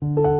you